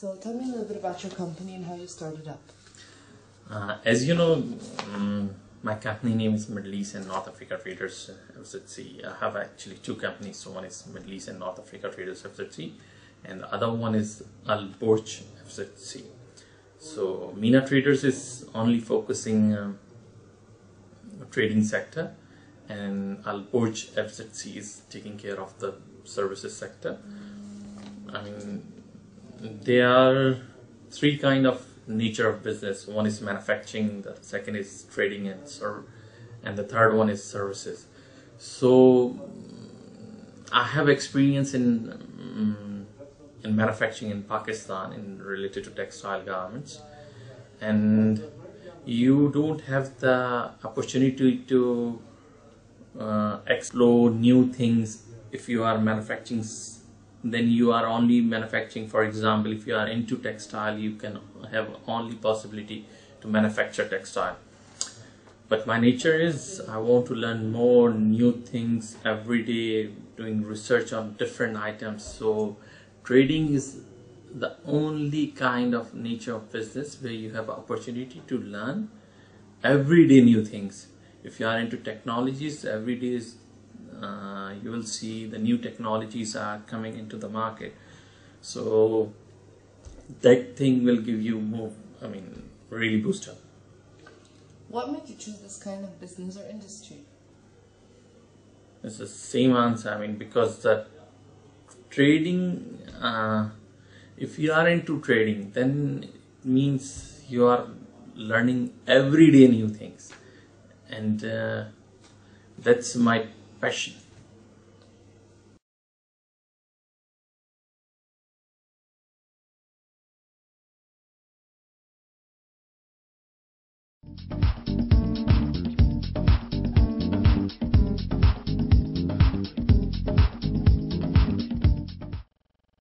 So tell me a little bit about your company and how you started up. Uh, as you know, um, my company name is Middle East and North Africa Traders FZC. I have actually two companies. So one is Middle East and North Africa Traders FZC, and the other one is Al Borj FZC. So MENA Traders is only focusing um, trading sector, and Al Borj FZC is taking care of the services sector. I mean, there are three kind of nature of business. One is manufacturing, the second is trading and serve, and the third one is services. So I have experience in um, in manufacturing in Pakistan in related to textile garments, and you don't have the opportunity to uh, explore new things if you are manufacturing then you are only manufacturing for example if you are into textile you can have only possibility to manufacture textile. But my nature is i want to learn more new things every day doing research on different items. So trading is the only kind of nature of business where you have opportunity to learn everyday new things. If you are into technologies every day is uh, you will see the new technologies are coming into the market. So that thing will give you more i mean really boost up. What made you choose this kind of business or industry? it's the same answer i mean because the trading uh, if you are into trading then it means you are learning everyday new things. And uh, that's my passion